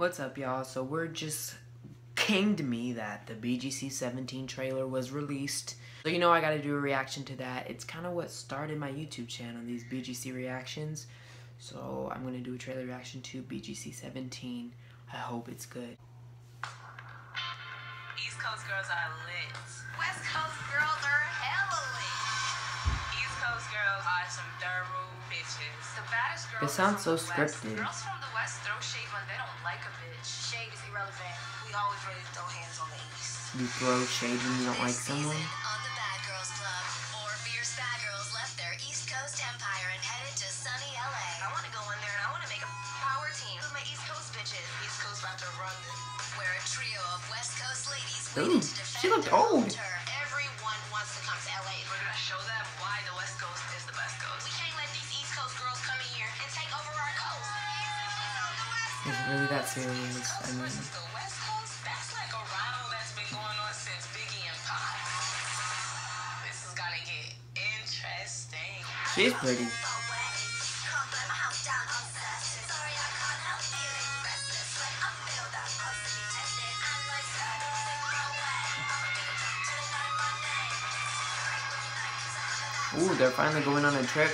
What's up, y'all? So we're just came to me that the BGC 17 trailer was released. So you know I gotta do a reaction to that. It's kind of what started my YouTube channel, these BGC reactions. So I'm gonna do a trailer reaction to BGC 17. I hope it's good. East Coast girls are lit. West Coast girls are hella lit. East Coast girls are some thorough bitches. The baddest girls It sounds so scripted. Girls from the West throw shade when they don't like a bitch. Shade is irrelevant. We always ready to throw hands on the East. You throw shade when you don't like someone. On the Bad Girls Club, four fierce bad girls left their East Coast empire and headed to sunny LA, I want to go in there and I want to make a power team with my East Coast bitches. East Coast about to run this. where a trio of West Coast ladies Ooh, to she looked old. Is it really that serious? I mean, she's pretty. Ooh, they're finally going on a trip.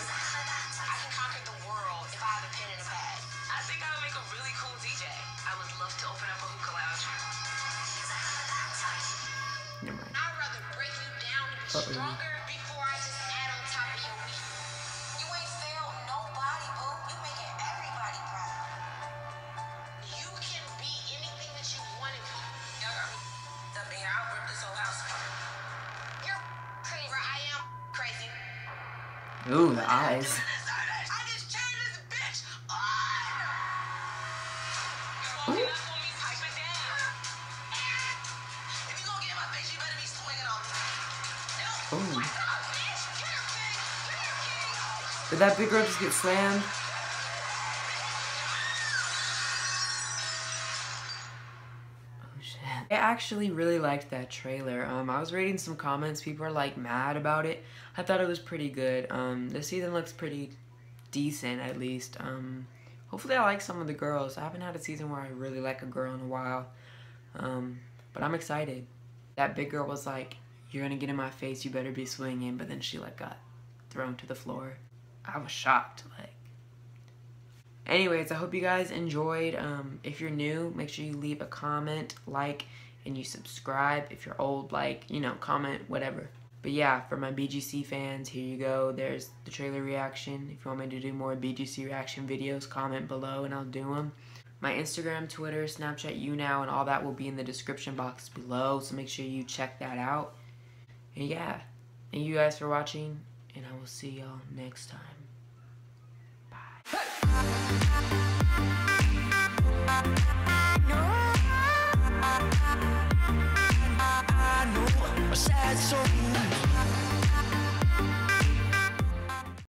Am crazy. Ooh, the eyes. Did that big girl just get slammed? Oh shit. I actually really liked that trailer. Um, I was reading some comments. People are like mad about it. I thought it was pretty good. Um, the season looks pretty decent at least. Um, hopefully I like some of the girls. I haven't had a season where I really like a girl in a while. Um, but I'm excited. That big girl was like, "You're gonna get in my face. You better be swinging." But then she like got thrown to the floor. I was shocked. Like, anyways, I hope you guys enjoyed. Um, if you're new, make sure you leave a comment, like, and you subscribe. If you're old, like, you know, comment, whatever. But yeah, for my BGC fans, here you go. There's the trailer reaction. If you want me to do more BGC reaction videos, comment below and I'll do them. My Instagram, Twitter, Snapchat, YouNow, and all that will be in the description box below. So make sure you check that out. And yeah, thank you guys for watching, and I will see y'all next time. Bye. Hey!